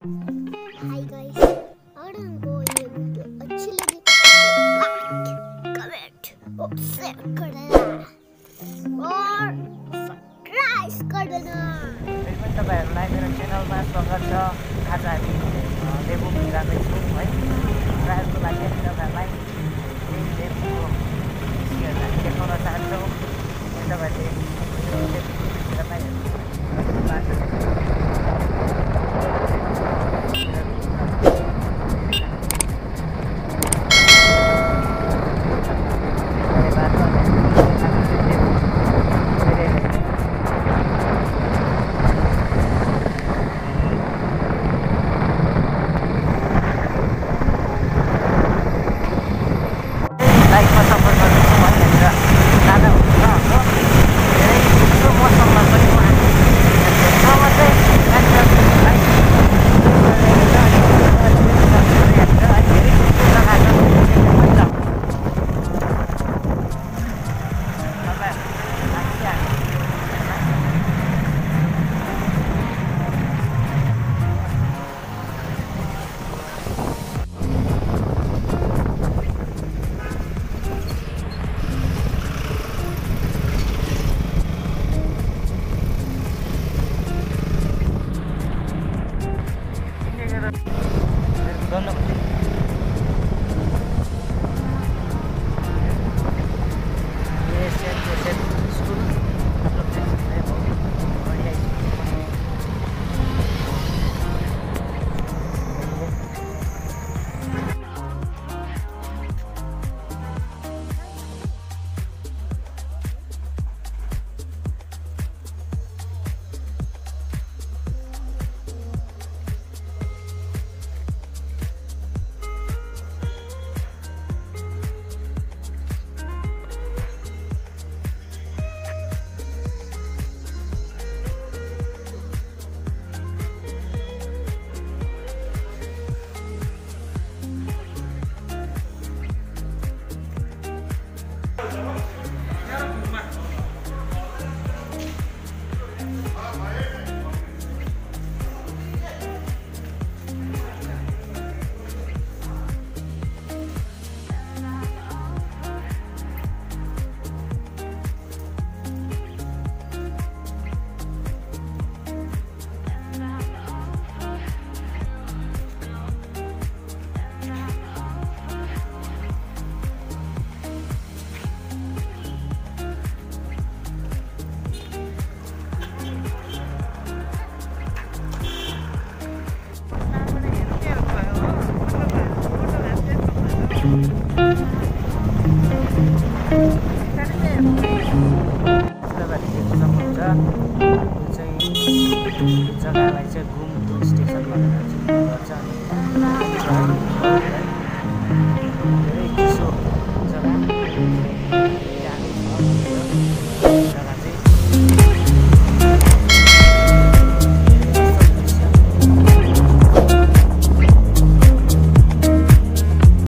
hi guys अगर हमको ये वीडियो अच्छी लगी लाइक कमेंट और शेयर कर सब्सक्राइब कर देना फेरि तपाईँहरूलाई मेरो च्यानलमा स्वागत छ आज हामी अ, देवभूमि जाँदैछौँ है ट्रायलको लागि हामी तपाईँहरूलाई चाहिँ जग्गालाई चाहिँ घुम स्टेसन भनेर अनि